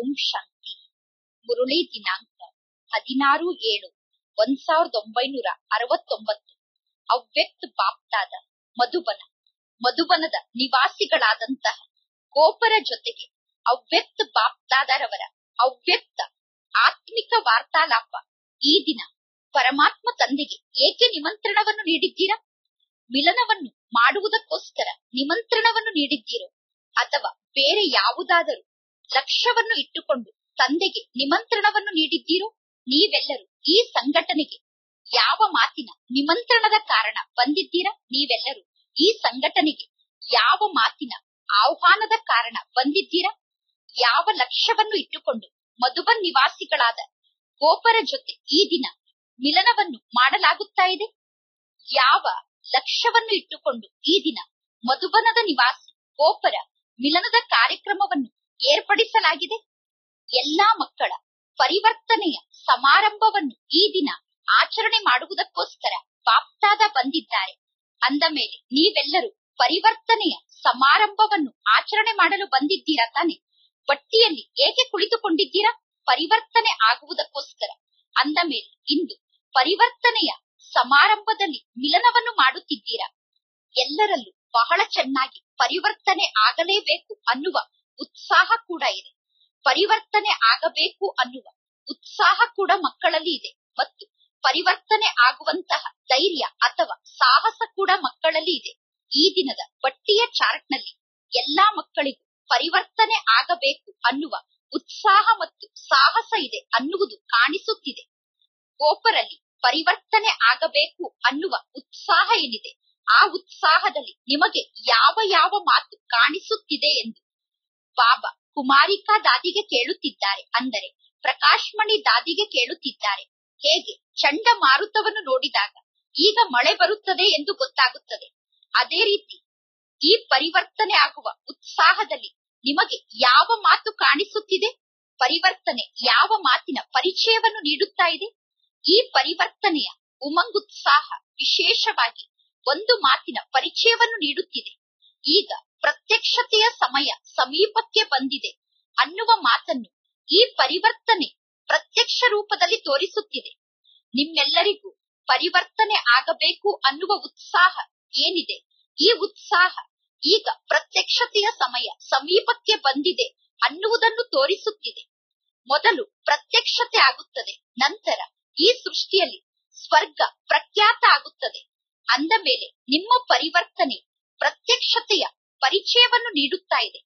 ಓಂ ಶಾಂತಿ. ಮುರುಳಿ ದಿನಾಂಕ ಹದಿನಾರು ಏಳು ಒಂದ್ ಸಾವಿರದ ಒಂಬೈನೂರ ಅರವತ್ತೊಂಬತ್ತು. ಅವ್ಯಕ್ತ ಬಾಪ್ತಾದ ಮಧುಬನ. ಮಧುಬನದ ನಿವಾಸಿಗಳಾದಂತಹ ಗೋಪರ ಜೊತೆಗೆ ಅವ್ಯಕ್ತ ಬಾಪ್ತಾದರವರ ಅವ್ಯಕ್ತ ಆತ್ಮಿಕ ವಾರ್ತಾಲಾಪ ಈ ದಿನ ಪರಮಾತ್ಮ ತಂದೆಗೆ ಏಕೆ ನಿಮಂತ್ರಣವನ್ನು ನೀಡಿದ್ದೀರಾ? ಮಿಲನವನ್ನು ಮಾಡುವುದಕ್ಕೋಸ್ಕರ ನಿಮಂತ್ರಣವನ್ನು ನೀಡಿದ್ದೀರೋ ಅಥವಾ ಬೇರೆ ಯಾವುದಾದರೂ ಲಕ್ಷ್ಯವನ್ನು ಇಟ್ಟುಕೊಂಡು ತಂದೆಗೆ ನಿಮಂತ್ರಣವನ್ನು ನೀಡಿದ್ದೀರೋ ನೀವೆಲ್ಲರೂ ಈ ಸಂಘಟನೆಗೆ ಯಾವ ಮಾತಿನ ನಿಮಂತ್ರಣದ ಕಾರಣ ಬಂದಿದ್ದೀರಾ ನೀವೆಲ್ಲರೂ ಈ ಸಂಘಟನೆಗೆ ಯಾವ ಮಾತಿನ ಆಹ್ವಾನದ ಕಾರಣ ಬಂದಿದ್ದೀರಾ? ಯಾವ ಲಕ್ಷ್ಯವನ್ನು ಇಟ್ಟುಕೊಂಡು ಮಧುಬನ್ ನಿವಾಸಿಗಳಾದ ಗೋಪರ ಜೊತೆ ಈ ದಿನ ಮಿಲನವನ್ನು ಮಾಡಲಾಗುತ್ತಾ ಇದೆ? ಯಾವ ಲಕ್ಷ್ಯವನ್ನು ಇಟ್ಟುಕೊಂಡು ಈ ದಿನ ಮಧುಬನದ ನಿವಾಸಿ ಗೋಪರ ಮಿಲನದ ಕಾರ್ಯಕ್ರಮವನ್ನು ಏರ್ಪಡಿಸಲಾಗಿದೆ. ಎಲ್ಲಾ ಮಕ್ಕಳ ಪರಿವರ್ತನೆಯ ಸಮಾರಂಭವನ್ನು ಈ ದಿನ ಆಚರಣೆ ಮಾಡುವುದಕ್ಕೋಸ್ಕರ ಬಾಪ್ತಾದ ಬಂದಿದ್ದಾರೆ. ಅಂದ ಮೇಲೆ ನೀವೆಲ್ಲರೂ ಪರಿವರ್ತನೆಯ ಸಮಾರಂಭವನ್ನು ಆಚರಣೆ ಮಾಡಲು ಬಂದಿದ್ದೀರಾ ತಾನೆ? ಬಟ್ಟಿಯಲ್ಲಿ ಏಕೆ ಕುಳಿತುಕೊಂಡಿದ್ದೀರಾ? ಪರಿವರ್ತನೆ ಆಗುವುದಕ್ಕೋಸ್ಕರ. ಅಂದ ಮೇಲೆ ಇಂದು ಪರಿವರ್ತನೆಯ ಸಮಾರಂಭದಲ್ಲಿ ಮಿಲನವನ್ನು ಮಾಡುತ್ತಿದ್ದೀರಾ? ಎಲ್ಲರಲ್ಲೂ ಬಹಳ ಚೆನ್ನಾಗಿ ಪರಿವರ್ತನೆ ಆಗಲೇಬೇಕು ಅನ್ನುವ ಉತ್ಸಾಹ ಕೂಡ ಇದೆ. ಪರಿವರ್ತನೆ ಆಗಬೇಕು ಅನ್ನುವ ಉತ್ಸಾಹ ಕೂಡ ಮಕ್ಕಳಲ್ಲಿ ಇದೆ. ಮತ್ತು ಪರಿವರ್ತನೆ ಆಗುವಂತಹ ಧೈರ್ಯ ಅಥವಾ ಸಾಹಸ ಕೂಡ ಮಕ್ಕಳಲ್ಲಿ ಇದೆ. ಈ ದಿನದ ಪಟ್ಟಿಯ ಚಾರ್ಟ್ನಲ್ಲಿ ಎಲ್ಲಾ ಮಕ್ಕಳಿಗೂ ಪರಿವರ್ತನೆ ಆಗಬೇಕು ಅನ್ನುವ ಉತ್ಸಾಹ ಮತ್ತು ಸಾಹಸ ಇದೆ ಅನ್ನುವುದು ಕಾಣಿಸುತ್ತಿದೆ. ಗೋಪರಲ್ಲಿ ಪರಿವರ್ತನೆ ಆಗಬೇಕು ಅನ್ನುವ ಉತ್ಸಾಹ ಏನಿದೆ, ಆ ಉತ್ಸಾಹದಲ್ಲಿ ನಿಮಗೆ ಯಾವ ಯಾವ ಮಾತು ಕಾಣಿಸುತ್ತಿದೆ ಎಂದು ಬಾಬಾ ಕುಮಾರಿಕಾ ದಾದಿಗೆ ಕೇಳುತ್ತಿದ್ದಾರೆ. ಅಂದರೆ ಪ್ರಕಾಶ್ಮಣಿ ದಾದಿಗೆ ಕೇಳುತ್ತಿದ್ದಾರೆ. ಹೇಗೆ? ಚಂಡಮಾರುತವನ್ನು ನೋಡಿದಾಗ ಈಗ ಮಳೆ ಬರುತ್ತದೆ ಎಂದು ಗೊತ್ತಾಗುತ್ತದೆ. ಅದೇ ರೀತಿ ಈ ಪರಿವರ್ತನೆ ಆಗುವ ಉತ್ಸಾಹದಲ್ಲಿ ನಿಮಗೆ ಯಾವ ಮಾತು ಕಾಣಿಸುತ್ತಿದೆ? ಪರಿವರ್ತನೆ ಯಾವ ಮಾತಿನ ಪರಿಚಯವನ್ನು ನೀಡುತ್ತಾ ಇದೆ? ಈ ಪರಿವರ್ತನೆಯ ಉಮಂಗುತ್ಸಾಹ ವಿಶೇಷವಾಗಿ ಒಂದು ಮಾತಿನ ಪರಿಚಯವನ್ನು ನೀಡುತ್ತಿದೆ. ಈಗ ಪ್ರತ್ಯಕ್ಷತೆಯ ಸಮಯ ಸಮೀಪಕ್ಕೆ ಬಂದಿದೆ. ಅನ್ನುವ ಮಾತನ್ನು ಈ ಪರಿವರ್ತನೆ ಪ್ರತ್ಯಕ್ಷ ರೂಪದಲ್ಲಿ ತೋರಿಸುತ್ತಿದೆ. ನಿಮ್ಮೆಲ್ಲರಿಗೂ ಪರಿವರ್ತನೆ ಆಗಬೇಕು ಅನ್ನುವ ಉತ್ಸಾಹ ಏನಿದೆ? ಈ ಉತ್ಸಾಹ ಈಗ ಪ್ರತ್ಯಕ್ಷತೆಯ ಸಮಯ ಸಮೀಪಕ್ಕೆ ಬಂದಿದೆ ಅನ್ನುವುದನ್ನು ತೋರಿಸುತ್ತಿದೆ. ಮೊದಲು ಪ್ರತ್ಯಕ್ಷತೆ ಆಗುತ್ತದೆ, ನಂತರ ಈ ಸೃಷ್ಟಿಯಲ್ಲಿ ಸ್ವರ್ಗ ಪ್ರಖ್ಯಾತ ಆಗುತ್ತದೆ. ಅಂದ ಮೇಲೆ ನಿಮ್ಮ ಪರಿವರ್ತನೆ ಪ್ರತ್ಯಕ್ಷತೆಯ ಪರಿಚಯವನ್ನು ನೀಡುತ್ತಾ ಇದೆ.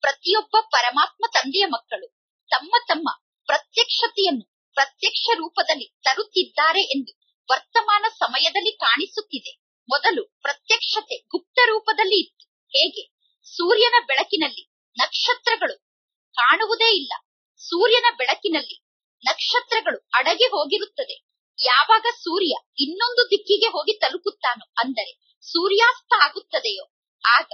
ಪ್ರತಿಯೊಬ್ಬ ಪರಮಾತ್ಮ ತಂದೆಯ ಮಕ್ಕಳು ತಮ್ಮ ತಮ್ಮ ಪ್ರತ್ಯಕ್ಷತೆಯನ್ನು ಪ್ರತ್ಯಕ್ಷ ರೂಪದಲ್ಲಿ ತರುತ್ತಿದ್ದಾರೆ ಎಂದು ವರ್ತಮಾನ ಸಮಯದಲ್ಲಿ ಕಾಣಿಸುತ್ತಿದೆ. ಮೊದಲು ಪ್ರತ್ಯಕ್ಷತೆ ಗುಪ್ತ ರೂಪದಲ್ಲಿ ಇತ್ತು. ಹೇಗೆ? ಸೂರ್ಯನ ಬೆಳಕಿನಲ್ಲಿ ನಕ್ಷತ್ರಗಳು ಕಾಣುವುದೇ ಇಲ್ಲ. ಸೂರ್ಯನ ಬೆಳಕಿನಲ್ಲಿ ನಕ್ಷತ್ರಗಳು ಅಡಗಿ ಹೋಗಿರುತ್ತದೆ. ಯಾವಾಗ ಸೂರ್ಯ ಇನ್ನೊಂದು ದಿಕ್ಕಿಗೆ ಹೋಗಿ ತಲುಪುತ್ತಾನೋ ಅಂದರೆ ಸೂರ್ಯಾಸ್ತ ಆಗುತ್ತದೆಯೋ ಆಗ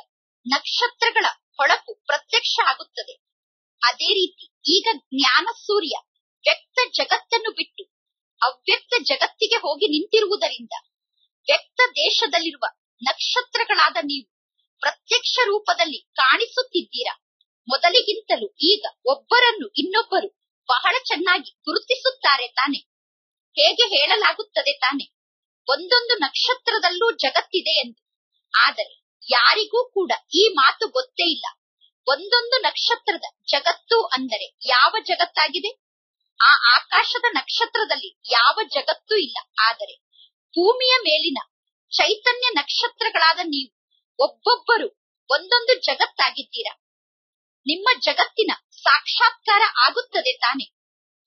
ನಕ್ಷತ್ರಗಳ ಹೊಳಪು ಪ್ರತ್ಯಕ್ಷ ಆಗುತ್ತದೆ. ಅದೇ ರೀತಿ ಈಗ ಜ್ಞಾನ ಸೂರ್ಯ ವ್ಯಕ್ತ ಜಗತ್ತನ್ನು ಬಿಟ್ಟು ಅವ್ಯಕ್ತ ಜಗತ್ತಿಗೆ ಹೋಗಿ ನಿಂತಿರುವುದರಿಂದ ವ್ಯಕ್ತ ದೇಶದಲ್ಲಿರುವ ನಕ್ಷತ್ರಗಳಾದ ನೀವು ಪ್ರತ್ಯಕ್ಷ ರೂಪದಲ್ಲಿ ಕಾಣಿಸುತ್ತಿದ್ದೀರಾ? ಮೊದಲಿಗಿಂತಲೂ ಈಗ ಒಬ್ಬರನ್ನು ಇನ್ನೊಬ್ಬರು ಬಹಳ ಚೆನ್ನಾಗಿ ಗುರುತಿಸುತ್ತಾರೆ ತಾನೆ. ಹೇಗೆ ಹೇಳಲಾಗುತ್ತದೆ ತಾನೆ? ಒಂದೊಂದು ನಕ್ಷತ್ರದಲ್ಲೂ ಜಗತ್ತಿದೆ ಎಂದು. ಆದರೆ ಯಾರಿಗೂ ಕೂಡ ಈ ಮಾತು ಗೊತ್ತೇ ಇಲ್ಲ. ಒಂದೊಂದು ನಕ್ಷತ್ರದ ಜಗತ್ತು ಅಂದರೆ ಯಾವ ಜಗತ್ತಾಗಿದೆ? ಆ ಆಕಾಶದ ನಕ್ಷತ್ರದಲ್ಲಿ ಯಾವ ಜಗತ್ತು ಇಲ್ಲ. ಆದರೆ ಭೂಮಿಯ ಮೇಲಿನ ಚೈತನ್ಯ ನಕ್ಷತ್ರಗಳಾದ ನೀವು ಒಬ್ಬೊಬ್ಬರು ಒಂದೊಂದು ಜಗತ್ತಾಗಿದ್ದೀರಾ? ನಿಮ್ಮ ಜಗತ್ತಿನ ಸಾಕ್ಷಾತ್ಕಾರ ಆಗುತ್ತದೆ ತಾನೆ.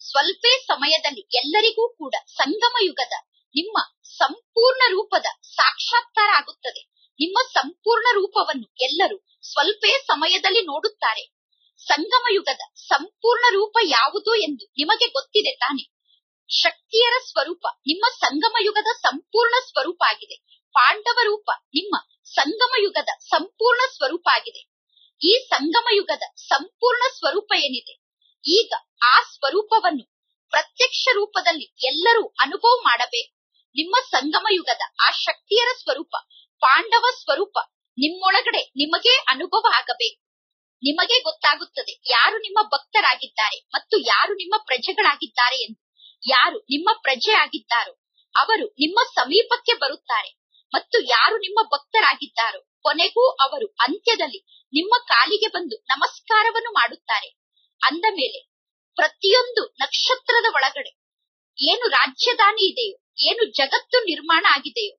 ಸ್ವಲ್ಪೇ ಸಮಯದಲ್ಲಿ ಎಲ್ಲರಿಗೂ ಕೂಡ ಸಂಗಮ ಯುಗದ ನಿಮ್ಮ ಸಂಪೂರ್ಣ ರೂಪದ ಸಾಕ್ಷಾತ್ಕಾರ ಆಗುತ್ತದೆ. ನಿಮ್ಮ ಸಂಪೂರ್ಣ ರೂಪವನ್ನು ಎಲ್ಲರೂ ಸ್ವಲ್ಪೇ ಸಮಯದಲ್ಲಿ ನೋಡುತ್ತಾರೆ. ಸಂಗಮ ಯುಗದ ಸಂಪೂರ್ಣ ರೂಪ ಯಾವುದು ಎಂದು ನಿಮಗೆ ಗೊತ್ತಿದೆ ತಾನೆ. ಶಕ್ತಿಯರ ಸ್ವರೂಪ ನಿಮ್ಮ ಸಂಗಮ ಯುಗದ ಸಂಪೂರ್ಣ ಸ್ವರೂಪ ಆಗಿದೆ. ಪಾಂಡವ ರೂಪ ನಿಮ್ಮ ಸಂಗಮ ಯುಗದ ಸಂಪೂರ್ಣ ಸ್ವರೂಪ ಆಗಿದೆ. ಈ ಸಂಗಮ ಯುಗದ ಸಂಪೂರ್ಣ ಸ್ವರೂಪ ಏನಿದೆ? ಈಗ ಆ ಸ್ವರೂಪವನ್ನು ಪ್ರತ್ಯಕ್ಷ ರೂಪದಲ್ಲಿ ಎಲ್ಲರೂ ಅನುಭವ ಮಾಡಬೇಕು. ನಿಮ್ಮ ಸಂಗಮ ಯುಗದ ಆ ಶಕ್ತಿಯರ ಸ್ವರೂಪ ಪಾಂಡವ ಸ್ವರೂಪ ನಿಮ್ಮೊಳಗಡೆ ನಿಮಗೆ ಅನುಭವ ಆಗಬೇಕು. ನಿಮಗೆ ಗೊತ್ತಾಗುತ್ತದೆ ಯಾರು ನಿಮ್ಮ ಭಕ್ತರಾಗಿದ್ದಾರೆ ಮತ್ತು ಯಾರು ನಿಮ್ಮ ಪ್ರಜೆಗಳಾಗಿದ್ದಾರೆ ಎಂದು. ಯಾರು ನಿಮ್ಮ ಪ್ರಜೆ ಆಗಿದ್ದಾರೋ, ಅವರು ನಿಮ್ಮ ಸಮೀಪಕ್ಕೆ ಬರುತ್ತಾರೆ ಮತ್ತು ಯಾರು ನಿಮ್ಮ ಭಕ್ತರಾಗಿದ್ದಾರೋ, ಕೊನೆಗೂ ಅವರು ಅಂತ್ಯದಲ್ಲಿ ನಿಮ್ಮ ಕಾಲಿಗೆ ಬಂದು ನಮಸ್ಕಾರವನ್ನು ಮಾಡುತ್ತಾರೆ. ಅಂದ ಮೇಲೆ ಪ್ರತಿಯೊಂದು ನಕ್ಷತ್ರದ ಒಳಗಡೆ ಏನು ರಾಜ್ಯದಾನಿ ಇದೆಯೋ, ಏನು ಜಗತ್ತು ನಿರ್ಮಾಣ ಆಗಿದೆಯೋ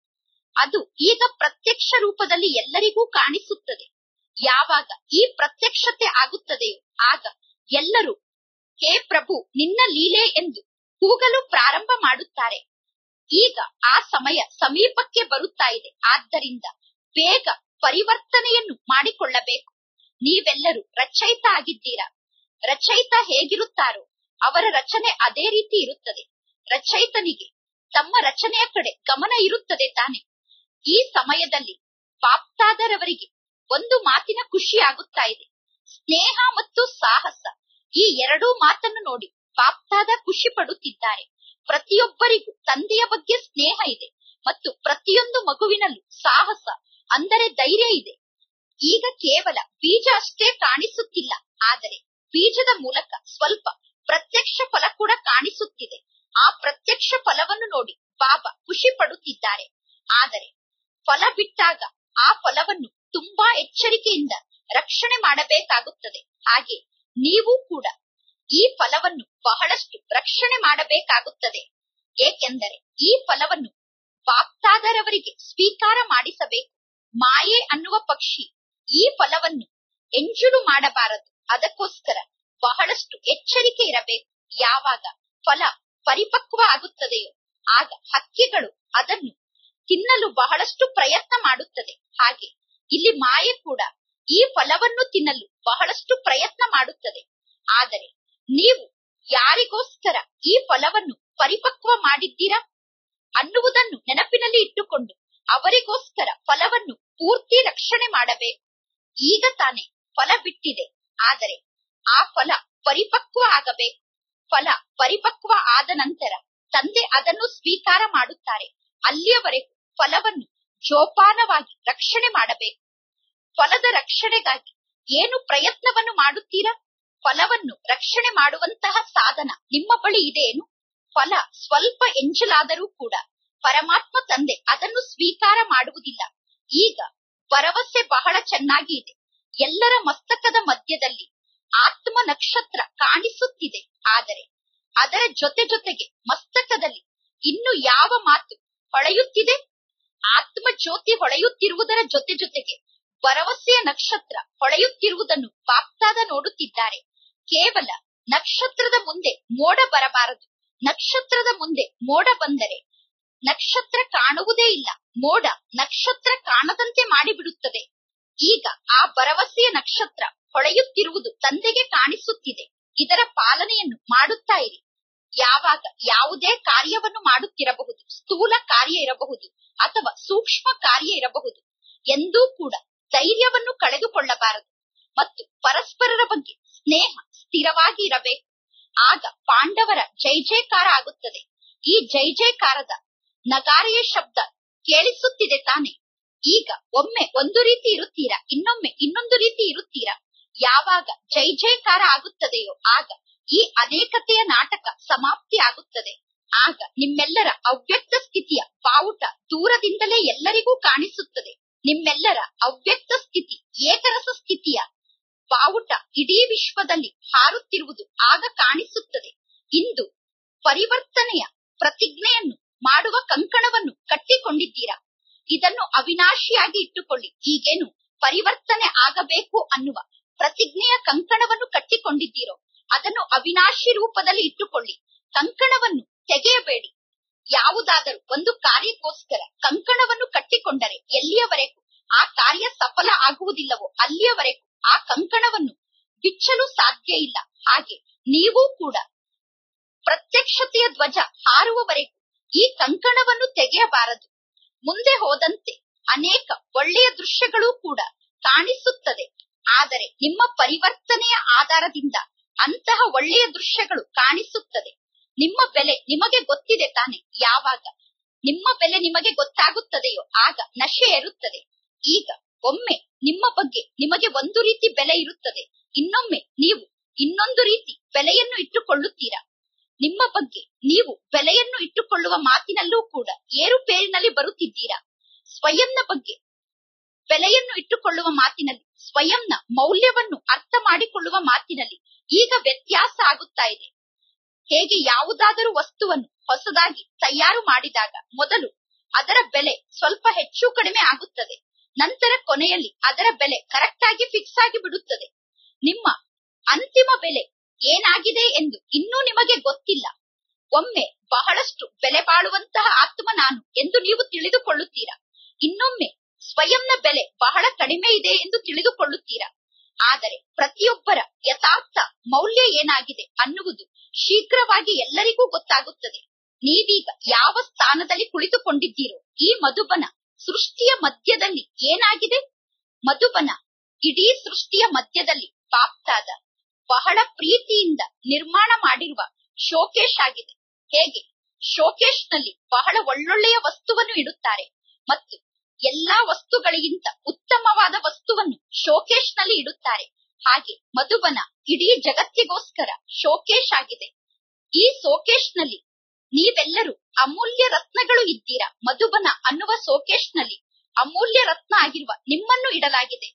ಅದು ಈಗ ಪ್ರತ್ಯಕ್ಷ ರೂಪದಲ್ಲಿ ಎಲ್ಲರಿಗೂ ಕಾಣಿಸುತ್ತದೆ. ಯಾವಾಗ ಈ ಪ್ರತ್ಯಕ್ಷತೆ ಆಗುತ್ತದೆಯೋ ಆಗ ಎಲ್ಲರೂ, ಹೇ ಪ್ರಭು, ನಿನ್ನ ಲೀಲೆ ಎಂದು ಕೂಗಲು ಪ್ರಾರಂಭ ಮಾಡುತ್ತಾರೆ. ಈಗ ಆ ಸಮಯ ಸಮೀಪಕ್ಕೆ ಬರುತ್ತಾ ಇದೆ. ಆದ್ದರಿಂದ ಬೇಗ ಪರಿವರ್ತನೆಯನ್ನು ಮಾಡಿಕೊಳ್ಳಬೇಕು. ನೀವೆಲ್ಲರೂ ರಚಯಿತ ಆಗಿದ್ದೀರಾ? ರಚಯಿತ ಹೇಗಿರುತ್ತಾರೋ ಅವರ ರಚನೆ ಅದೇ ರೀತಿ ಇರುತ್ತದೆ. ರಚಯಿತನಿಗೆ ತಮ್ಮ ರಚನೆಯ ಕಡೆ ಗಮನ ಇರುತ್ತದೆ ತಾನೆ. ಈ ಸಮಯದಲ್ಲಿ ಬಾಪ್ತಾದರವರಿಗೆ ಒಂದು ಮಾತಿನ ಖುಷಿ ಆಗುತ್ತಾ ಇದೆ. ಸ್ನೇಹ ಮತ್ತು ಸಾಹಸ ಈ ಎರಡೂ ಮಾತನ್ನು ನೋಡಿ ಬಾಪ್ತಾದ ಖುಷಿ ಪಡುತ್ತಿದ್ದಾರೆ. ಪ್ರತಿಯೊಬ್ಬರಿಗೂ ತಂದೆಯ ಬಗ್ಗೆ ಸ್ನೇಹ ಇದೆ ಮತ್ತು ಪ್ರತಿಯೊಂದು ಮಗುವಿನಲ್ಲೂ ಸಾಹಸ ಅಂದರೆ ಧೈರ್ಯ ಇದೆ. ಈಗ ಕೇವಲ ಬೀಜ ಅಷ್ಟೇ ಕಾಣಿಸುತ್ತಿಲ್ಲ, ಆದರೆ ಬೀಜದ ಮೂಲಕ ಸ್ವಲ್ಪ ಪ್ರತ್ಯಕ್ಷ ಫಲ ಕೂಡ ಕಾಣಿಸುತ್ತಿದೆ. ಆ ಪ್ರತ್ಯಕ್ಷ ಫಲವನ್ನು ನೋಡಿ ಬಾಬಾ ಖುಷಿ ಪಡುತ್ತಿದ್ದಾರೆ. ಆದರೆ ಫಲ ಬಿಟ್ಟಾಗ ಆ ಫಲವನ್ನು ತುಂಬಾ ಎಚ್ಚರಿಕೆಯಿಂದ ರಕ್ಷಣೆ ಮಾಡಬೇಕಾಗುತ್ತದೆ. ಹಾಗೆ ನೀವು ಕೂಡ ಈ ಫಲವನ್ನು ಬಹಳಷ್ಟು ರಕ್ಷಣೆ ಮಾಡಬೇಕಾಗುತ್ತದೆ. ಏಕೆಂದರೆ ಈ ಫಲವನ್ನು ಬಾಪ್ತಾದರವರಿಗೆ ಸ್ವೀಕಾರ ಮಾಡಿಸಬೇಕು. ಮಾಯೆ ಅನ್ನುವ ಪಕ್ಷಿ ಈ ಫಲವನ್ನು ಎಂಜುಲು ಮಾಡಬಾರದು. ಅದಕ್ಕೋಸ್ಕರ ಬಹಳಷ್ಟು ಎಚ್ಚರಿಕೆ ಇರಬೇಕು. ಯಾವಾಗ ಫಲ ಪರಿಪಕ್ವ ಆಗುತ್ತದೆಯೋ ಆಗ ಹಕ್ಕಿಗಳು ಅದನ್ನು ತಿನ್ನಲು ಬಹಳಷ್ಟು ಪ್ರಯತ್ನ ಮಾಡುತ್ತದೆ. ಹಾಗೆ ಇಲ್ಲಿ ಮಾಯೆ ಕೂಡ ಈ ಫಲವನ್ನು ತಿನ್ನಲು ಬಹಳಷ್ಟು ಪ್ರಯತ್ನ ಮಾಡುತ್ತದೆ. ಆದರೆ ನೀವು ಯಾರಿಗೋಸ್ಕರ ಈ ಫಲವನ್ನು ಪರಿಪಕ್ವ ಮಾಡಿದ್ದೀರಾ? ಅನ್ನುವುದನ್ನು ನೆನಪಿನಲ್ಲಿ ಇಟ್ಟುಕೊಂಡು ಅವರಿಗೋಸ್ಕರ ಫಲವನ್ನು ಪೂರ್ತಿ ರಕ್ಷಣೆ ಮಾಡಬೇಕು. ಈಗ ತಾನೇ ಫಲ ಬಿಟ್ಟಿದೆ. ಆದರೆ ಆ ಫಲ ಪರಿಪಕ್ವ ಆಗಬೇಕು. ಫಲ ಪರಿಪಕ್ವ ಆದ ನಂತರ ತಂದೆ ಅದನ್ನು ಸ್ವೀಕಾರ ಮಾಡುತ್ತಾರೆ. ಅಲ್ಲಿಯವರೆಗೂ ಫಲವನ್ನು ಜೋಪಾನವಾಗಿ ರಕ್ಷಣೆ ಮಾಡಬೇಕು. ಫಲದ ರಕ್ಷಣೆಗಾಗಿ ಏನು ಪ್ರಯತ್ನವನ್ನು ಮಾಡುತ್ತೀರಾ? ಫಲವನ್ನು ರಕ್ಷಣೆ ಮಾಡುವಂತಹ ಸಾಧನ ನಿಮ್ಮ ಬಳಿ ಇದೆಯೇನು? ಫಲ ಸ್ವಲ್ಪ ಎಂಜಲಾದರೂ ಕೂಡ ಪರಮಾತ್ಮ ತಂದೆ ಅದನ್ನು ಸ್ವೀಕಾರ ಮಾಡುವುದಿಲ್ಲ. ಈಗ ಭರವಸೆ ಬಹಳ ಚೆನ್ನಾಗಿ ಇದೆ. ಎಲ್ಲರ ಮಸ್ತಕದ ಮಧ್ಯದಲ್ಲಿ ಆತ್ಮ ನಕ್ಷತ್ರ ಕಾಣಿಸುತ್ತಿದೆ. ಆದರೆ ಅದರ ಜೊತೆ ಜೊತೆಗೆ ಮಸ್ತಕದಲ್ಲಿ ಇನ್ನು ಯಾವ ಮಾತು ಹೊಳೆಯುತ್ತಿದೆ ಆತ್ಮ ಜ್ಯೋತಿ ಹೊಳೆಯುತ್ತಿರುವುದರ ಜೊತೆ ಜೊತೆಗೆ ಭರವಸೆಯ ನಕ್ಷತ್ರ ಹೊಳೆಯುತ್ತಿರುವುದನ್ನು ಬಾಪ್ತಾದ ನೋಡುತ್ತಿದ್ದಾರೆ. ಕೇವಲ ನಕ್ಷತ್ರದ ಮುಂದೆ ಮೋಡ ಬರಬಾರದು. ನಕ್ಷತ್ರದ ಮುಂದೆ ಮೋಡ ಬಂದರೆ ನಕ್ಷತ್ರ ಕಾಣುವುದೇ ಇಲ್ಲ. ಮೋಡ ನಕ್ಷತ್ರ ಕಾಣದಂತೆ ಮಾಡಿಬಿಡುತ್ತದೆ. ಈಗ ಆ ಭರವಸೆಯ ನಕ್ಷತ್ರ ಹೊಳೆಯುತ್ತಿರುವುದು ತಂದೆಗೆ ಕಾಣಿಸುತ್ತಿದೆ. ಇದರ ಪಾಲನೆಯನ್ನು ಮಾಡುತ್ತಾ ಇರಿ. ಯಾವಾಗ ಯಾವುದೇ ಕಾರ್ಯವನ್ನು ಮಾಡುತ್ತಿರಬಹುದು, ಸ್ಥೂಲ ಕಾರ್ಯ ಇರಬಹುದು ಅಥವಾ ಸೂಕ್ಷ್ಮ ಕಾರ್ಯ ಇರಬಹುದು ಎಂದೂ ಕೂಡ ಧೈರ್ಯವನ್ನು ಕಳೆದುಕೊಳ್ಳಬಾರದು. ಮತ್ತು ಪರಸ್ಪರರ ಬಗ್ಗೆ ಸ್ನೇಹ ಸ್ಥಿರವಾಗಿ ಇರಬೇಕು. ಆಗ ಪಾಂಡವರ ಜೈ ಜೈಕಾರ ಆಗುತ್ತದೆ. ಈ ಜೈ ಜೈಕಾರದ ನಗಾರೆಯ ಶಬ್ದ ಕೇಳಿಸುತ್ತಿದೆ ತಾನೆ. ಈಗ ಒಮ್ಮೆ ಒಂದು ರೀತಿ ಇರುತ್ತೀರಾ? ಇನ್ನೊಮ್ಮೆ ಇನ್ನೊಂದು ರೀತಿ ಇರುತ್ತೀರಾ? ಯಾವಾಗ ಜೈ ಜೈಕಾರ ಆಗುತ್ತದೆಯೋ ಆಗ ಈ ಅನೇಕತೆಯ ನಾಟಕ ಸಮಾಪ್ತಿ ಆಗುತ್ತದೆ ಆಗ ನಿಮ್ಮೆಲ್ಲರ ಅವ್ಯಕ್ತ ಸ್ಥಿತಿಯ ಬಾವುಟ ದೂರದಿಂದಲೇ ಎಲ್ಲರಿಗೂ ಕಾಣಿಸುತ್ತದೆ. ನಿಮ್ಮೆಲ್ಲರ ಅವ್ಯಕ್ತ ಸ್ಥಿತಿ, ಏಕರಸ ಸ್ಥಿತಿಯ ಬಾವುಟ ಇಡೀ ವಿಶ್ವದಲ್ಲಿ ಹಾರುತ್ತಿರುವುದು ಆಗ ಕಾಣಿಸುತ್ತದೆ. ಇಂದು ಪರಿವರ್ತನೆಯ ಪ್ರತಿಜ್ಞೆಯನ್ನು ಮಾಡುವ ಕಂಕಣವನ್ನು ಕಟ್ಟಿಕೊಂಡಿದ್ದೀರಾ? ಇದನ್ನು ಅವಿನಾಶಿಯಾಗಿ ಇಟ್ಟುಕೊಳ್ಳಿ. ಈಗೇನು ಪರಿವರ್ತನೆ ಆಗಬೇಕು ಅನ್ನುವ ಪ್ರತಿಜ್ಞೆಯ ಕಂಕಣವನ್ನು ಕಟ್ಟಿಕೊಂಡಿದ್ದೀರೋ, ಅದನ್ನು ಅವಿನಾಶಿ ರೂಪದಲ್ಲಿ ಇಟ್ಟುಕೊಳ್ಳಿ. ಕಂಕಣವನ್ನು ತೆಗೆಯಬೇಡಿ. ಯಾವುದಾದರೂ ಒಂದು ಕಾರ್ಯಕ್ಕೋಸ್ಕರ ಕಂಕಣವನ್ನು ಕಟ್ಟಿಕೊಂಡರೆ ಎಲ್ಲಿಯವರೆಗೂ ಆ ಕಾರ್ಯ ಸಫಲ ಆಗುವುದಿಲ್ಲವೋ ಅಲ್ಲಿಯವರೆಗೂ ಆ ಕಂಕಣವನ್ನು ಬಿಚ್ಚಲು ಸಾಧ್ಯ ಇಲ್ಲ. ಹಾಗೆ ನೀವು ಕೂಡ ಪ್ರತ್ಯಕ್ಷತೆಯ ಧ್ವಜ ಹಾರುವವರೆಗೂ ಈ ಕಂಕಣವನ್ನು ತೆಗೆಯಬಾರದು. ಮುಂದೆ ಹೋದಂತೆ ಅನೇಕ ಒಳ್ಳೆಯ ದೃಶ್ಯಗಳು ಕೂಡ ಕಾಣಿಸುತ್ತದೆ. ಆದರೆ ನಿಮ್ಮ ಪರಿವರ್ತನೆಯ ಆಧಾರದಿಂದ ಅಂತಹ ಒಳ್ಳೆಯ ದೃಶ್ಯಗಳು ಕಾಣಿಸುತ್ತದೆ. ನಿಮ್ಮ ಬೆಲೆ ನಿಮಗೆ ಗೊತ್ತಿದೆ ತಾನೆ ಯಾವಾಗ. ನಿಮ್ಮ ಬೆಲೆ ನಿಮಗೆ ಗೊತ್ತಾಗುತ್ತದೆಯೋ ಆಗ ನಶೆ ಇರುತ್ತದೆ ಈಗ ಒಮ್ಮೆ ನಿಮ್ಮ ಬಗ್ಗೆ ನಿಮಗೆ ಒಂದು ರೀತಿ ಬೆಲೆ ಇರುತ್ತದೆ. ಇನ್ನೊಮ್ಮೆ ನೀವು ಇನ್ನೊಂದು ರೀತಿ ಬೆಲೆಯನ್ನು ಇಟ್ಟುಕೊಳ್ಳುತ್ತೀರಾ. ನಿಮ್ಮ ಬಗ್ಗೆ ನೀವು ಬೆಲೆಯನ್ನು ಇಟ್ಟುಕೊಳ್ಳುವ ಮಾತಿನಲ್ಲೂ ಕೂಡ ಏರುಪೇರಿನಲ್ಲಿ ಬರುತ್ತಿದ್ದೀರಾ. ಸ್ವಯಂನ ಬಗ್ಗೆ ಬೆಲೆಯನ್ನು ಇಟ್ಟುಕೊಳ್ಳುವ ಮಾತಿನಲ್ಲಿ, ಸ್ವಯಂನ ಮೌಲ್ಯವನ್ನು ಅರ್ಥ ಮಾಡಿಕೊಳ್ಳುವ ಮಾತಿನಲ್ಲಿ ಈಗ ವ್ಯತ್ಯಾಸ ಆಗುತ್ತಾ ಇದೆ. ಹೇಗೆ ಯಾವುದಾದರೂ ವಸ್ತುವನ್ನು ಹೊಸದಾಗಿ ತಯಾರು ಮಾಡಿದಾಗ ಮೊದಲು ಅದರ ಬೆಲೆ ಸ್ವಲ್ಪ ಹೆಚ್ಚು ಕಡಿಮೆ ಆಗುತ್ತದೆ. ನಂತರ ಕೊನೆಯಲ್ಲಿ ಅದರ ಬೆಲೆ ಕರೆಕ್ಟ್ ಆಗಿ ಫಿಕ್ಸ್ ಆಗಿ ಬಿಡುತ್ತದೆ. ನಿಮ್ಮ ಅಂತಿಮ ಬೆಲೆ ಏನಾಗಿದೆ ಎಂದು ಇನ್ನೂ ನಿಮಗೆ ಗೊತ್ತಿಲ್ಲ. ಒಮ್ಮೆ ಬಹಳಷ್ಟು ಬೆಲೆ ಬಾಳುವಂತಹ ಆತ್ಮ ನಾನು ಎಂದು ನೀವು ತಿಳಿದುಕೊಳ್ಳುತ್ತೀರಾ? ಇನ್ನೊಮ್ಮೆ ಸ್ವಯಂನ ಬೆಲೆ ಬಹಳ ಕಡಿಮೆ ಇದೆ ಎಂದು ತಿಳಿದುಕೊಳ್ಳುತ್ತೀರಾ? ಆದರೆ ಪ್ರತಿಯೊಬ್ಬರ ಯಥಾರ್ಥ ಮೌಲ್ಯ ಏನಾಗಿದೆ ಅನ್ನುವುದು ಶೀಘ್ರವಾಗಿ ಎಲ್ಲರಿಗೂ ಗೊತ್ತಾಗುತ್ತದೆ. ನೀವೀಗ ಯಾವ ಸ್ಥಾನದಲ್ಲಿ ಕುಳಿತುಕೊಂಡಿದ್ದೀರೋ, ಈ ಮಧುಬನ ಸೃಷ್ಟಿಯ ಮಧ್ಯದಲ್ಲಿ ಏನಾಗಿದೆ? ಮಧುಬನ ಇಡೀ ಸೃಷ್ಟಿಯ ಮಧ್ಯದಲ್ಲಿ ಪಾಪ್ತಾದ ಬಹಳ ಪ್ರೀತಿಯಿಂದ ನಿರ್ಮಾಣ ಮಾಡಿರುವ ಶೋಕೇಶ್ ಆಗಿದೆ. ಹೇಗೆ? ಶೋಕೇಶ್ನಲ್ಲಿ ಬಹಳ ಒಳ್ಳೊಳ್ಳೆಯ ವಸ್ತುವನ್ನು ಇಡುತ್ತಾರೆ ಮತ್ತು ಎಲ್ಲಾ ವಸ್ತುಗಳಿಗಿಂತ ಉತ್ತಮವಾದ ವಸ್ತುವನ್ನು ಶೋಕೇಶ್ನಲ್ಲಿ ಇಡುತ್ತಾರೆ. ಹಾಗೆ ಮಧುಬನ ಇಡೀ ಜಗತ್ತಿಗೋಸ್ಕರ ಶೋಕೇಶ್ ಆಗಿದೆ ಈ ಶೋಕೇಶ್ನಲ್ಲಿ ನೀವೆಲ್ಲರೂ ಅಮೂಲ್ಯ ರತ್ನಗಳು ಇದ್ದೀರಾ? ಮಧುಬನ ಅನ್ನುವ ಶೋಕೇಶ್ನಲ್ಲಿ ಅಮೂಲ್ಯ ರತ್ನ ಆಗಿರುವ ನಿಮ್ಮನ್ನು ಇಡಲಾಗಿದೆ.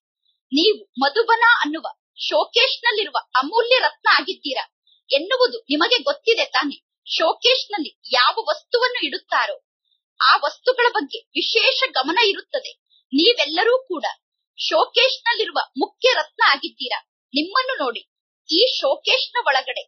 ನೀವು ಮಧುಬನ ಅನ್ನುವ ಶೋಕೇಶ್ ನಲ್ಲಿರುವ ಅಮೂಲ್ಯ ರತ್ನ ಆಗಿದ್ದೀರಾ? ಎನ್ನುವುದು ನಿಮಗೆ ಗೊತ್ತಿದೆ ತಾನೆ. ಶೋಕೇಶ್ನಲ್ಲಿ ಯಾವ ವಸ್ತುವನ್ನು ಇಡುತ್ತಾರೋ ಆ ವಸ್ತುಗಳ ಬಗ್ಗೆ ವಿಶೇಷ ಗಮನ ಇರುತ್ತದೆ. ನೀವೆಲ್ಲರೂ ಕೂಡ ಶೋಕೇಶ್ ನಲ್ಲಿರುವ ಮುಖ್ಯ ರತ್ನ ಆಗಿದ್ದೀರಾ? ನಿಮ್ಮನ್ನು ನೋಡಿ. ಈ ಶೋಕೇಶ್ನ ಒಳಗಡೆ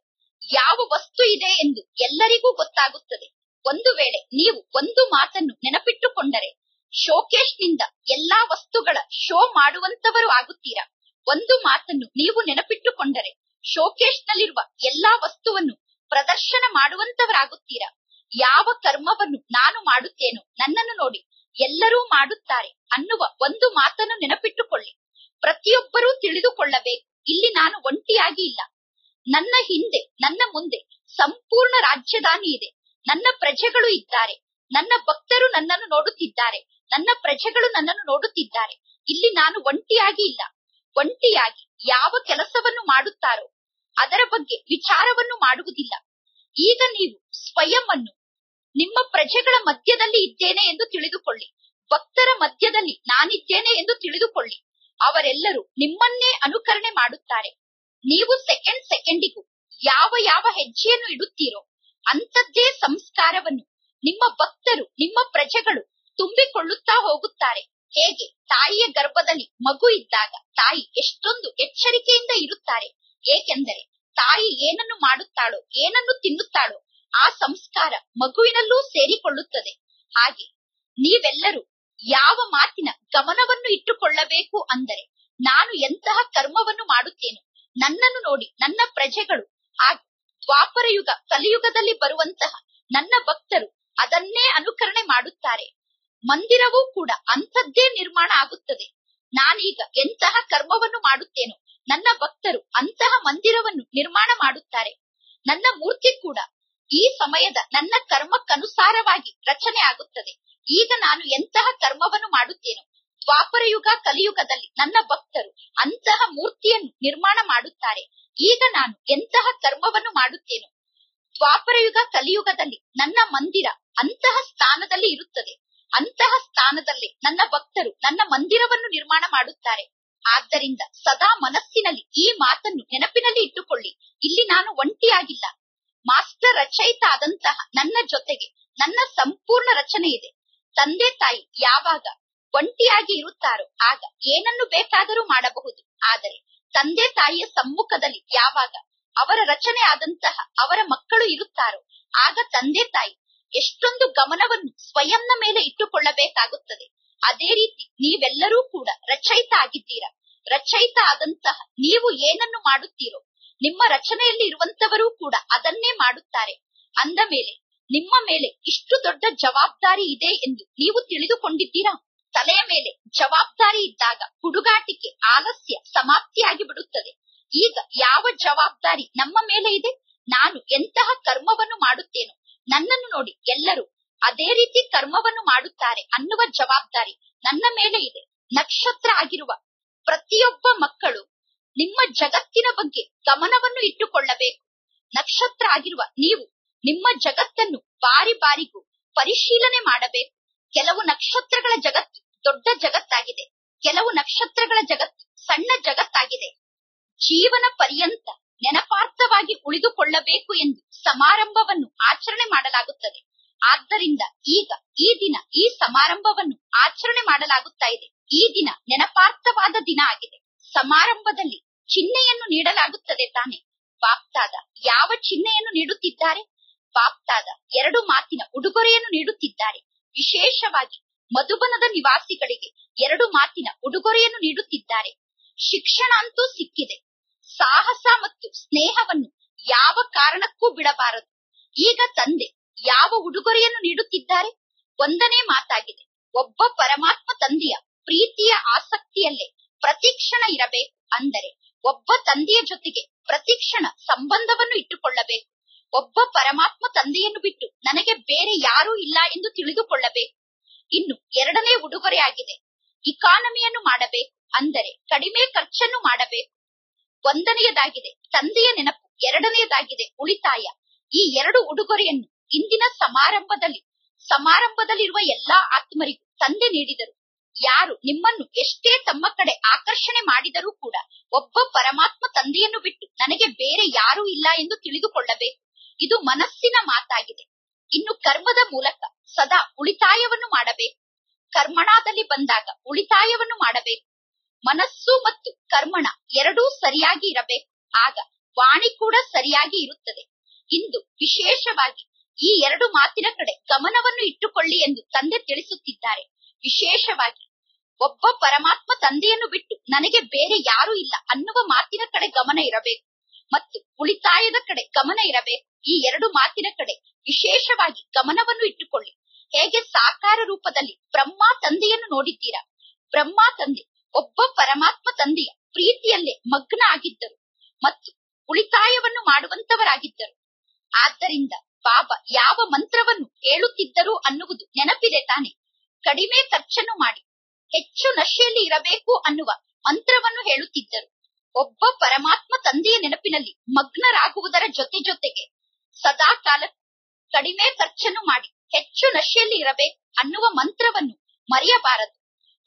ಯಾವ ವಸ್ತು ಇದೆ ಎಂದು ಎಲ್ಲರಿಗೂ ಗೊತ್ತಾಗುತ್ತದೆ. ಒಂದು ವೇಳೆ ನೀವು ಒಂದು ಮಾತನ್ನು ನೆನಪಿಟ್ಟುಕೊಂಡರೆ ಶೋಕೇಶ್ನಿಂದ ಎಲ್ಲಾ ವಸ್ತುಗಳ ಶೋ ಮಾಡುವಂತವರು ಆಗುತ್ತೀರಾ? ಒಂದು ಮಾತನ್ನು ನೀವು ನೆನಪಿಟ್ಟುಕೊಂಡರೆ ಶೋಕೇಶ್ ನಲ್ಲಿರುವ ಎಲ್ಲಾ ವಸ್ತುವನ್ನು ಪ್ರದರ್ಶನ ಮಾಡುವಂತವರಾಗುತ್ತೀರಾ? ಯಾವ ಕರ್ಮವನ್ನು ನಾನು ಮಾಡುತ್ತೇನೋ ನನ್ನನ್ನು ನೋಡಿ ಎಲ್ಲರೂ ಮಾಡುತ್ತಾರೆ. ಅನ್ನುವ ಒಂದು ಮಾತನ್ನು ನೆನಪಿಟ್ಟುಕೊಳ್ಳಿ. ಪ್ರತಿಯೊಬ್ಬರೂ ತಿಳಿದುಕೊಳ್ಳಬೇಕು. ಇಲ್ಲಿ ನಾನು ಒಂಟಿಯಾಗಿ ಇಲ್ಲ. ನನ್ನ ಹಿಂದೆ, ನನ್ನ ಮುಂದೆ ಸಂಪೂರ್ಣ ರಾಜ್ಯದಾನಿ ಇದೆ. ನನ್ನ ಪ್ರಜೆಗಳು ಇದ್ದಾರೆ. ನನ್ನ ಭಕ್ತರು ನನ್ನನ್ನು ನೋಡುತ್ತಿದ್ದಾರೆ. ನನ್ನ ಪ್ರಜೆಗಳು ನನ್ನನ್ನು ನೋಡುತ್ತಿದ್ದಾರೆ. ಇಲ್ಲಿ ನಾನು ಒಂಟಿಯಾಗಿ ಇಲ್ಲ. ಒಂಟಿಯಾಗಿ ಯಾವ ಕೆಲಸವನ್ನು ಮಾಡುತ್ತಾರೋ, ಅದರ ಬಗ್ಗೆ ವಿಚಾರವನ್ನು ಮಾಡುವುದಿಲ್ಲ. ಈಗ ನೀವು ಸ್ವಯಂ ಅನ್ನು ನಿಮ್ಮ ಪ್ರಜೆಗಳ ಮಧ್ಯದಲ್ಲಿ ಇದ್ದೇನೆ ಎಂದು ತಿಳಿದುಕೊಳ್ಳಿ. ಭಕ್ತರ ಮಧ್ಯದಲ್ಲಿ ನಾನಿದ್ದೇನೆ ಎಂದು ತಿಳಿದುಕೊಳ್ಳಿ. ಅವರೆಲ್ಲರೂ ನಿಮ್ಮನ್ನೇ ಅನುಕರಣೆ ಮಾಡುತ್ತಾರೆ. ನೀವು ಸೆಕೆಂಡ್ ಸೆಕೆಂಡಿಗೂ ಯಾವ ಯಾವ ಹೆಜ್ಜೆಯನ್ನು ಇಡುತ್ತೀರೋ ಅಂತದ್ದೇ ಸಂಸ್ಕಾರವನ್ನು ನಿಮ್ಮ ಭಕ್ತರು, ನಿಮ್ಮ ಪ್ರಜೆಗಳು ತುಂಬಿಕೊಳ್ಳುತ್ತಾ ಹೋಗುತ್ತಾರೆ. ಹೇಗೆ? ತಾಯಿಯ ಗರ್ಭದಲ್ಲಿ ಮಗು ಇದ್ದಾಗ ತಾಯಿ ಎಷ್ಟೊಂದು ಎಚ್ಚರಿಕೆಯಿಂದ ಇರುತ್ತಾರೆ. ಏಕೆಂದರೆ ತಾಯಿ ಏನನ್ನು ಮಾಡುತ್ತಾಳೋ, ಏನನ್ನು ತಿನ್ನುತ್ತಾಳೋ ಆ ಸಂಸ್ಕಾರ ಮಗುವಿನಲ್ಲೂ ಸೇರಿಕೊಳ್ಳುತ್ತದೆ. ಹಾಗೆ ನೀವೆಲ್ಲರೂ ಯಾವ ಮಾತಿನ ಗಮನವನ್ನು ಇಟ್ಟುಕೊಳ್ಳಬೇಕು ಅಂದರೆ ನಾನು ಎಂತಹ ಕರ್ಮವನ್ನು ಮಾಡುತ್ತೇನೋ, ನನ್ನನ್ನು ನೋಡಿ, ನನ್ನ ಪ್ರಜೆಗಳು, ಆ ದ್ವಾಪರ ಯುಗ ಕಲಿಯುಗದಲ್ಲಿ ಬರುವಂತಹ ನನ್ನ ಭಕ್ತರು ಅದನ್ನೇ ಅನುಕರಣೆ ಮಾಡುತ್ತಾರೆ. ಮಂದಿರವೂ ಕೂಡ ಅಂಥದ್ದೇ ನಿರ್ಮಾಣ ಆಗುತ್ತದೆ. ನಾನೀಗ ಎಂತಹ ಕರ್ಮವನ್ನು ಮಾಡುತ್ತೇನೋ, ನನ್ನ ಭಕ್ತರು ಅಂತಹ ಮಂದಿರವನ್ನು ನಿರ್ಮಾಣ ಮಾಡುತ್ತಾರೆ. ನನ್ನ ಮೂರ್ತಿ ಕೂಡ ಈ ಸಮಯದ ನನ್ನ ಕರ್ಮಕ್ಕನುಸಾರವಾಗಿ ರಚನೆ ಆಗುತ್ತದೆ. ಈಗ ನಾನು ಎಂತಹ ಕರ್ಮವನ್ನು ಮಾಡುತ್ತೇನೋ ದ್ವಾಪರಯುಗ ಕಲಿಯುಗದಲ್ಲಿ ನನ್ನ ಭಕ್ತರು ಅಂತಹ ಮೂರ್ತಿಯನ್ನು ನಿರ್ಮಾಣ ಮಾಡುತ್ತಾರೆ. ಈಗ ನಾನು ಎಂತಹ ಕರ್ಮವನ್ನು ಮಾಡುತ್ತೇನೋ ದ್ವಾಪರಯುಗ ಕಲಿಯುಗದಲ್ಲಿ ನನ್ನ ಮಂದಿರ ಅಂತಹ ಸ್ಥಾನದಲ್ಲಿ ಇರುತ್ತದೆ. ಅಂತಹ ಸ್ಥಾನದಲ್ಲಿ ನನ್ನ ಭಕ್ತರು ನನ್ನ ಮಂದಿರವನ್ನು ನಿರ್ಮಾಣ ಮಾಡುತ್ತಾರೆ. ಆದ್ದರಿಂದ ಸದಾ ಮನಸ್ಸಿನಲ್ಲಿ ಈ ಮಾತನ್ನು ನೆನಪಿನಲ್ಲಿ ಇಟ್ಟುಕೊಳ್ಳಿ. ಇಲ್ಲಿ ನಾನು ಒಂಟಿಯಾಗಿಲ್ಲ. ಮಾಸ್ಟರ್ ರಚಯಿತ ಆದಂತಹ ನನ್ನ ಜೊತೆಗೆ ನನ್ನ ಸಂಪೂರ್ಣ ರಚನೆ ಇದೆ. ತಂದೆ ತಾಯಿ ಯಾವಾಗ ಒಂಟಿಯಾಗಿ ಇರುತ್ತಾರೋ ಆಗ ಏನನ್ನು ಬೇಕಾದರೂ ಮಾಡಬಹುದು. ಆದರೆ ತಂದೆ ತಾಯಿಯ ಸಮ್ಮುಖದಲ್ಲಿ ಯಾವಾಗ ಅವರ ರಚನೆ ಆದಂತಹ ಅವರ ಮಕ್ಕಳು ಇರುತ್ತಾರೋ ಆಗ ತಂದೆ ತಾಯಿ ಎಷ್ಟೊಂದು ಗಮನವನ್ನು ಸ್ವಯಂನ ಮೇಲೆ ಇಟ್ಟುಕೊಳ್ಳಬೇಕಾಗುತ್ತದೆ. ಅದೇ ರೀತಿ ನೀವೆಲ್ಲರೂ ಕೂಡ ರಚಯಿತ ಆಗಿದ್ದೀರಾ? ರಚಯಿತ ಆದಂತಹ ನೀವು ಏನನ್ನು ಮಾಡುತ್ತೀರೋ? ನಿಮ್ಮ ರಚನೆಯಲ್ಲಿ ಇರುವಂತವರೂ ಕೂಡ ಅದನ್ನೇ ಮಾಡುತ್ತಾರೆ. ಅಂದ ಮೇಲೆ ನಿಮ್ಮ ಮೇಲೆ ಇಷ್ಟು ದೊಡ್ಡ ಜವಾಬ್ದಾರಿ ಇದೆ ಎಂದು ನೀವು ತಿಳಿದುಕೊಂಡಿದ್ದೀರಾ? ತಲೆಯ ಮೇಲೆ ಜವಾಬ್ದಾರಿ ಇದ್ದಾಗ ಹುಡುಗಾಟಿಕೆ ಆಲಸ್ಯ ಸಮಾಪ್ತಿಯಾಗಿ ಬಿಡುತ್ತದೆ ಈಗ ಯಾವ ಜವಾಬ್ದಾರಿ ನಮ್ಮ ಮೇಲೆ ಇದೆ? ನಾನು ಎಂತಹ ಕರ್ಮವನ್ನು ಮಾಡುತ್ತೇನೋ? ನನ್ನನ್ನು ನೋಡಿ ಎಲ್ಲರೂ ಅದೇ ರೀತಿ ಕರ್ಮವನ್ನು ಮಾಡುತ್ತಾರೆ ಅನ್ನುವ ಜವಾಬ್ದಾರಿ ನನ್ನ ಮೇಲೆ ಇದೆ. ನಕ್ಷತ್ರ ಆಗಿರುವ ಪ್ರತಿಯೊಬ್ಬ ಮಕ್ಕಳು ನಿಮ್ಮ ಜಗತ್ತಿನ ಬಗ್ಗೆ ಗಮನವನ್ನು ಇಟ್ಟುಕೊಳ್ಳಬೇಕು. ನಕ್ಷತ್ರ ಆಗಿರುವ ನೀವು ನಿಮ್ಮ ಜಗತ್ತನ್ನು ಬಾರಿ ಬಾರಿಗೂ ಪರಿಶೀಲನೆ ಮಾಡಬೇಕು. ಕೆಲವು ನಕ್ಷತ್ರಗಳ ಜಗತ್ತು ದೊಡ್ಡ ಜಗತ್ತಾಗಿದೆ. ಕೆಲವು ನಕ್ಷತ್ರಗಳ ಜಗತ್ತು ಸಣ್ಣ ಜಗತ್ತಾಗಿದೆ. ಜೀವನ ಪರ್ಯಂತ ನೆನಪಾರ್ಥವಾಗಿ ಉಳಿದುಕೊಳ್ಳಬೇಕು ಎಂದು ಸಮಾರಂಭವನ್ನು ಆಚರಣೆ ಮಾಡಲಾಗುತ್ತದೆ. ಆದ್ದರಿಂದ ಈಗ ಈ ದಿನ ಈ ಸಮಾರಂಭವನ್ನು ಆಚರಣೆ ಮಾಡಲಾಗುತ್ತಾ ಇದೆ. ಈ ದಿನ ನೆನಪಾರ್ಥವಾದ ದಿನ ಆಗಿದೆ. ಸಮಾರಂಭದಲ್ಲಿ ಚಿಹ್ನೆಯನ್ನು ನೀಡಲಾಗುತ್ತದೆ ತಾನೆ. ಬಾಪ್ತಾದ ಯಾವ ಚಿಹ್ನೆಯನ್ನು ನೀಡುತ್ತಿದ್ದಾರೆ? ಬಾಪ್ತಾದ ಎರಡು ಮಾತಿನ ಉಡುಗೊರೆಯನ್ನು ನೀಡುತ್ತಿದ್ದಾರೆ. ವಿಶೇಷವಾಗಿ ಮಧುಬನದ ನಿವಾಸಿಗಳಿಗೆ ಎರಡು ಮಾತಿನ ಉಡುಗೊರೆಯನ್ನು ನೀಡುತ್ತಿದ್ದಾರೆ. ಶಿಕ್ಷಣ ಅಂತೂ ಸಿಕ್ಕಿದೆ. ಸಾಹಸ ಮತ್ತು ಸ್ನೇಹವನ್ನು ಯಾವ ಕಾರಣಕ್ಕೂ ಬಿಡಬಾರದು. ಈಗ ತಂದೆ ಯಾವ ಉಡುಗೊರೆಯನ್ನು ನೀಡುತ್ತಿದ್ದಾರೆ? ಒಂದನೇ ಮಾತಾಗಿದೆ. ಒಬ್ಬ ಪರಮಾತ್ಮ ತಂದೆಯ ಪ್ರೀತಿಯ ಆಸಕ್ತಿಯಲ್ಲೇ ಪ್ರತಿಕ್ಷಣ ಇರಬೇಕು ಅಂದರೆ ಒಬ್ಬ ತಂದೆಯ ಜೊತೆಗೆ ಪ್ರತಿಕ್ಷಣ ಸಂಬಂಧವನ್ನು ಇಟ್ಟುಕೊಳ್ಳಬೇಕು. ಒಬ್ಬ ಪರಮಾತ್ಮ ತಂದೆಯನ್ನು ಬಿಟ್ಟು ನನಗೆ ಬೇರೆ ಯಾರೂ ಇಲ್ಲ ಎಂದು ತಿಳಿದುಕೊಳ್ಳಬೇಕು. ಇನ್ನು ಎರಡನೇ ಉಡುಗೊರೆಯಾಗಿದೆ. ಇಕಾನಮಿಯನ್ನು ಮಾಡಬೇಕು, ಅಂದರೆ ಕಡಿಮೆ ಖರ್ಚನ್ನು ಮಾಡಬೇಕು. ಒಂದನೆಯದಾಗಿದೆ, ತಂದೆಯ ನೆನಪು. ಎರಡನೆಯದಾಗಿದೆ, ಉಳಿತಾಯ. ಈ ಎರಡು ಉಡುಗೊರೆಯನ್ನು ಇಂದಿನ ಸಮಾರಂಭದಲ್ಲಿ, ಸಮಾರಂಭದಲ್ಲಿರುವ ಎಲ್ಲಾ ಆತ್ಮರಿಗೂ ತಂದೆ ನೀಡಿದರು. ಯಾರು ನಿಮ್ಮನ್ನು ಎಷ್ಟೇ ತಮ್ಮ ಕಡೆ ಆಕರ್ಷಣೆ ಮಾಡಿದರೂ ಕೂಡ, ಒಬ್ಬ ಪರಮಾತ್ಮ ತಂದೆಯನ್ನು ಬಿಟ್ಟು ನನಗೆ ಬೇರೆ ಯಾರೂ ಇಲ್ಲ ಎಂದು ತಿಳಿದುಕೊಳ್ಳಬೇಕು. ಇದು ಮನಸ್ಸಿನ ಮಾತಾಗಿದೆ. ಇನ್ನು ಕರ್ಮದ ಮೂಲಕ ಸದಾ ಉಳಿತಾಯವನ್ನು ಮಾಡಬೇಕು. ಕರ್ಮಣಾದಲ್ಲಿ ಬಂದಾಗ ಉಳಿತಾಯವನ್ನು ಮಾಡಬೇಕು. ಮನಸ್ಸು ಮತ್ತು ಕರ್ಮಣ ಎರಡೂ ಸರಿಯಾಗಿ ಇರಬೇಕು. ಆಗ ವಾಣಿ ಕೂಡ ಸರಿಯಾಗಿ ಇರುತ್ತದೆ. ಇಂದು ವಿಶೇಷವಾಗಿ ಈ ಎರಡು ಮಾತಿನ ಕಡೆ ಗಮನವನ್ನು ಇಟ್ಟುಕೊಳ್ಳಿ ಎಂದು ತಂದೆ ತಿಳಿಸುತ್ತಿದ್ದಾರೆ. ವಿಶೇಷವಾಗಿ ಒಬ್ಬ ಪರಮಾತ್ಮ ತಂದೆಯನ್ನು ಬಿಟ್ಟು ನನಗೆ ಬೇರೆ ಯಾರೂ ಇಲ್ಲ ಅನ್ನುವ ಮಾತಿನ ಕಡೆ ಗಮನ ಇರಬೇಕು. ಮತ್ತು ಉಳಿತಾಯದ ಕಡೆ ಗಮನ ಇರಬೇಕು. ಈ ಎರಡು ಮಾತಿನ ಕಡೆ ವಿಶೇಷವಾಗಿ ಗಮನವನ್ನು ಇಟ್ಟುಕೊಳ್ಳಿ. ಹೇಗೆ ಸಾಕಾರ ರೂಪದಲ್ಲಿ ಬ್ರಹ್ಮ ತಂದೆಯನ್ನು ನೋಡಿದ್ದೀರಾ? ಬ್ರಹ್ಮ ತಂದೆ ಒಬ್ಬ ಪರಮಾತ್ಮ ತಂದೆಯ ಪ್ರೀತಿಯಲ್ಲೇ ಮಗ್ನ ಆಗಿದ್ದರು ಮತ್ತು ಉಳಿತಾಯವನ್ನು ಮಾಡುವಂತವರಾಗಿದ್ದರು. ಆದ್ದರಿಂದ ಬಾಬಾ ಯಾವ ಮಂತ್ರವನ್ನು ಹೇಳುತ್ತಿದ್ದರು ಅನ್ನುವುದು ನೆನಪಿದೆ ತಾನೆ. ಕಡಿಮೆ ಖರ್ಚನ್ನು ಮಾಡಿ ಹೆಚ್ಚು ನಶೆಯಲ್ಲಿ ಇರಬೇಕು ಅನ್ನುವ ಮಂತ್ರವನ್ನು ಹೇಳುತ್ತಿದ್ದರು. ಒಬ್ಬ ಪರಮಾತ್ಮ ತಂದೆಯ ನೆನಪಿನಲ್ಲಿ ಮಗ್ನರಾಗುವುದರ ಜೊತೆ ಜೊತೆಗೆ ಸದಾ ಕಾಲ ಕಡಿಮೆ ಖರ್ಚನ್ನು ಮಾಡಿ ಹೆಚ್ಚು ನಶೆಯಲ್ಲಿ ಇರಬೇಕು ಅನ್ನುವ ಮಂತ್ರವನ್ನು ಮರೆಯಬಾರದು.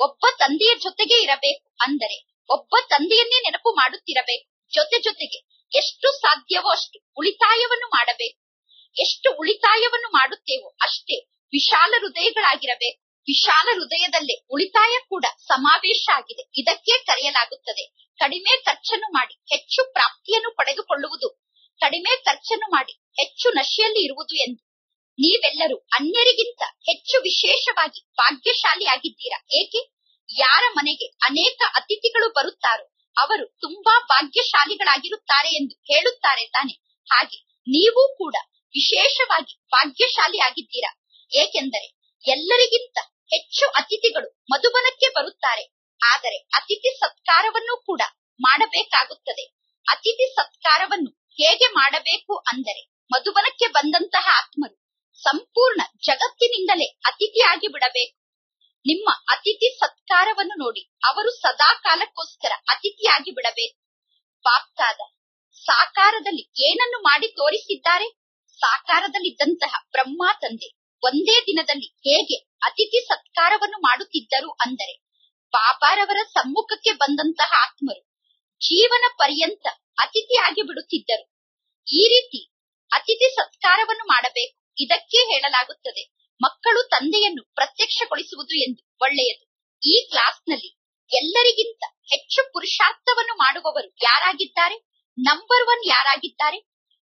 ಒಬ್ಬ ತಂದೆಯ ಜೊತೆಗೆ ಇರಬೇಕು ಅಂದರೆ ಒಬ್ಬ ತಂದೆಯನ್ನೇ ನೆನಪು ಮಾಡುತ್ತಿರಬೇಕು. ಜೊತೆ ಜೊತೆಗೆ ಎಷ್ಟು ಸಾಧ್ಯವೋ ಅಷ್ಟು ಉಳಿತಾಯವನ್ನು ಮಾಡಬೇಕು. ಎಷ್ಟು ಉಳಿತಾಯವನ್ನು ಮಾಡುತ್ತೇವೋ ಅಷ್ಟೇ ವಿಶಾಲ ಹೃದಯಗಳಾಗಿರಬೇಕು. ವಿಶಾಲ ಹೃದಯದಲ್ಲೇ ಉಳಿತಾಯ ಕೂಡ ಸಮಾವೇಶ ಆಗಿದೆ ಇದಕ್ಕೆ ಕರೆಯಲಾಗುತ್ತದೆ. ಕಡಿಮೆ ಖರ್ಚನ್ನು ಮಾಡಿ ಹೆಚ್ಚು ಪ್ರಾಪ್ತಿಯನ್ನು ಪಡೆದುಕೊಳ್ಳುವುದು. ಕಡಿಮೆ ಖರ್ಚನ್ನು ಮಾಡಿ ಹೆಚ್ಚು ನಶೆಯಲ್ಲಿ ಇರುವುದು ಎಂದು. ನೀವೆಲ್ಲರೂ ಅನ್ಯರಿಗಿಂತ ಹೆಚ್ಚು ವಿಶೇಷವಾಗಿ ಭಾಗ್ಯಶಾಲಿಯಾಗಿದ್ದೀರಾ? ಏಕೆ? ಯಾರ ಮನೆಗೆ ಅನೇಕ ಅತಿಥಿಗಳು ಬರುತ್ತಾರೋ ಅವರು ತುಂಬಾ ಭಾಗ್ಯಶಾಲಿಗಳಾಗಿರುತ್ತಾರೆ ಎಂದು ಹೇಳುತ್ತಾರೆ ತಾನೆ. ಹಾಗೆ ನೀವು ಕೂಡ ವಿಶೇಷವಾಗಿ ಭಾಗ್ಯಶಾಲಿಯಾಗಿದ್ದೀರಾ? ಏಕೆಂದರೆ ಎಲ್ಲರಿಗಿಂತ ಹೆಚ್ಚು ಅತಿಥಿಗಳು ಮಧುಬನಕ್ಕೆ ಬರುತ್ತಾರೆ. ಆದರೆ ಅತಿಥಿ ಸತ್ಕಾರವನ್ನು ಕೂಡ ಮಾಡಬೇಕಾಗುತ್ತದೆ. ಅತಿಥಿ ಸತ್ಕಾರವನ್ನು ಹೇಗೆ ಮಾಡಬೇಕು ಅಂದರೆ ಮಧುಬನಕ್ಕೆ ಬಂದಂತಹ ಆತ್ಮರು ಸಂಪೂರ್ಣ ಜಗತ್ತಿನಿಂದಲೇ ಅತಿಥಿಯಾಗಿ ಬಿಡಬೇಕು. ನಿಮ್ಮ ಅತಿಥಿ ಸತ್ಕಾರವನ್ನು ನೋಡಿ ಅವರು ಸದಾ ಕಾಲಕ್ಕೋಸ್ಕರ ಅತಿಥಿಯಾಗಿ ಬಿಡಬೇಕು. ಬಾಪ್ತಾದ, ಸಾಕಾರದಲ್ಲಿ ಏನನ್ನು ಮಾಡಿ ತೋರಿಸಿದ್ದಾರೆ? ಸಾಕಾರದಲ್ಲಿದ್ದಂತಹ ಬ್ರಹ್ಮ ತಂದೆ ಒಂದೇ ದಿನದಲ್ಲಿ ಹೇಗೆ ಅತಿಥಿ ಸತ್ಕಾರವನ್ನು ಮಾಡುತ್ತಿದ್ದರು ಅಂದರೆ, ಬಾಬಾರವರ ಸಮ್ಮುಖಕ್ಕೆ ಬಂದಂತಹ ಆತ್ಮರು ಜೀವನ ಪರ್ಯಂತ ಅತಿಥಿಯಾಗಿ ಬಿಡುತ್ತಿದ್ದರು. ಈ ರೀತಿ ಅತಿಥಿ ಸತ್ಕಾರವನ್ನು ಮಾಡಬೇಕು. ಇದಕ್ಕೆ ಹೇಳಲಾಗುತ್ತದೆ, ಮಕ್ಕಳು ತಂದೆಯನ್ನು ಪ್ರತ್ಯಕ್ಷಗೊಳಿಸುವುದು ಎಂದು ಒಳ್ಳೆಯದು. ಈ ಕ್ಲಾಸ್ನಲ್ಲಿ ಎಲ್ಲರಿಗಿಂತ ಹೆಚ್ಚು ಪುರುಷಾರ್ಥವನ್ನು ಮಾಡುವವರು ಯಾರಾಗಿದ್ದಾರೆ? Number one ಯಾರಾಗಿದ್ದಾರೆ?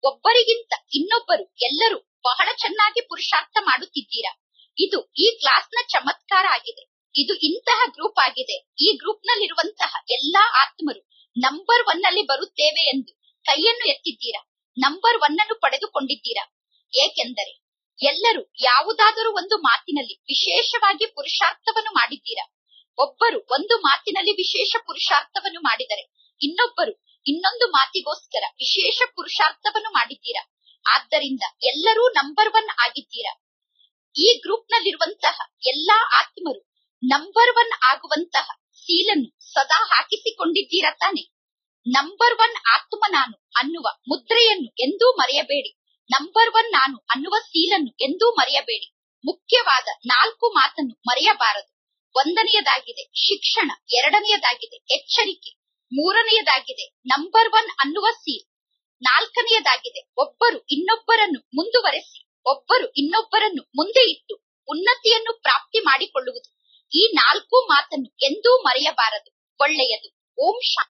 ಒಬ್ಬರಿಗಿಂತ ಇನ್ನೊಬ್ಬರು ಎಲ್ಲರೂ ಬಹಳ ಚೆನ್ನಾಗಿ ಪುರುಷಾರ್ಥ ಮಾಡುತ್ತಿದ್ದೀರಾ? ಇದು ಈ ಕ್ಲಾಸ್ನ ಚಮತ್ಕಾರ ಆಗಿದೆ. ಇದು ಇಂತಹ ಗ್ರೂಪ್ ಆಗಿದೆ. ಈ ಗ್ರೂಪ್ ನಲ್ಲಿರುವಂತಹ ಎಲ್ಲಾ ಆತ್ಮರು ನಂಬರ್ ಒನ್ ಅಲ್ಲಿ ಬರುತ್ತೇವೆ ಎಂದು ಕೈಯನ್ನು ಎತ್ತಿದ್ದೀರಾ? ನಂಬರ್ ಒನ್ ಅನ್ನು ಪಡೆದುಕೊಂಡಿದ್ದೀರಾ? ಏಕೆಂದರೆ ಎಲ್ಲರೂ ಯಾವುದಾದರೂ ಒಂದು ಮಾತಿನಲ್ಲಿ ವಿಶೇಷವಾಗಿ ಪುರುಷಾರ್ಥವನ್ನು ಮಾಡಿದ್ದೀರಾ? ಒಬ್ಬರು ಒಂದು ಮಾತಿನಲ್ಲಿ ವಿಶೇಷ ಪುರುಷಾರ್ಥವನ್ನು ಮಾಡಿದರೆ ಇನ್ನೊಬ್ಬರು ಇನ್ನೊಂದು ಮಾತಿಗೋಸ್ಕರ ವಿಶೇಷ ಪುರುಷಾರ್ಥವನ್ನು ಮಾಡಿದ್ದೀರಾ? ಆದ್ದರಿಂದ ಎಲ್ಲರೂ ನಂಬರ್ ಒನ್ ಆಗಿದ್ದೀರಾ? ಈ ಗ್ರೂಪ್ ನಲ್ಲಿರುವಂತಹ ಎಲ್ಲಾ ಆತ್ಮರು ನಂಬರ್ ಒನ್ ಆಗುವಂತಹ ಸೀಲನ್ನು ಸದಾ ಹಾಕಿಸಿಕೊಂಡಿದ್ದೀರಾ ತಾನೆ? ನಂಬರ್ ಒನ್ ಆತ್ಮ ನಾನು ಅನ್ನುವ ಮುದ್ರೆಯನ್ನು ಎಂದೂ ಮರೆಯಬೇಡಿ. ನಂಬರ್ ಒನ್ ನಾನು ಅನ್ನುವ ಸೀಲನ್ನು ಎಂದೂ ಮರೆಯಬೇಡಿ. ಮುಖ್ಯವಾದ ನಾಲ್ಕು ಮಾತನ್ನು ಮರೆಯಬಾರದು. ಒಂದನೆಯದಾಗಿದೆ ಶಿಕ್ಷಣ, ಎರಡನೆಯದಾಗಿದೆ ಎಚ್ಚರಿಕೆ, ಮೂರನೆಯದಾಗಿದೆ ನಂಬರ್ ಒನ್ ಅನ್ನುವ ಸೀಲ್. ನಾಲ್ಕನೆಯದಾಗಿದೆ ಒಬ್ಬರು ಇನ್ನೊಬ್ಬರನ್ನು ಮುಂದುವರೆಸಿ. ಒಬ್ಬರು ಇನ್ನೊಬ್ಬರನ್ನು ಮುಂದೆ ಇಟ್ಟು ಉನ್ನತಿಯನ್ನು ಪ್ರಾಪ್ತಿ ಮಾಡಿಕೊಳ್ಳುವುದು. ಈ ನಾಲ್ಕು ಮಾತನ್ನು ಎಂದೂ ಮರೆಯಬಾರದು. ಒಳ್ಳೆಯದು. ಓಂ ಶಾಂತಿ.